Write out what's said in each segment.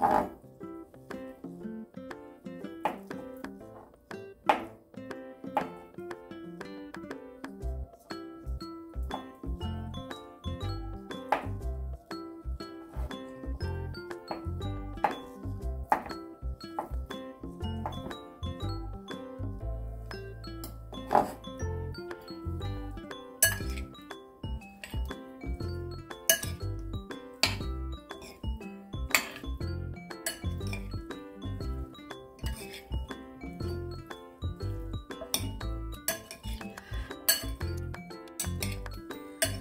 Thank.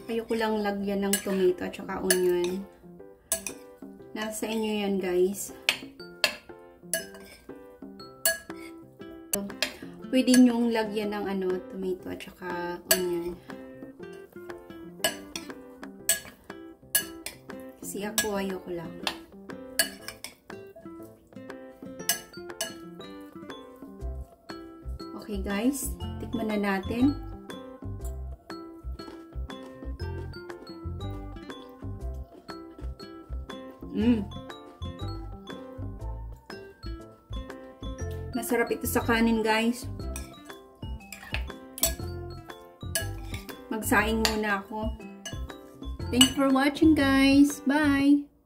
Ayoko lang lagyan ng tomato at saka onion. Nasa inyo yan guys. Pwede nyong lagyan ng ano, tomato at saka onion. Kasi ako ayoko lang. Okay guys, tikman na natin. Mm. Masarap ito sa kanin, guys. Magsaing muna ako. Thanks for watching, guys. Bye!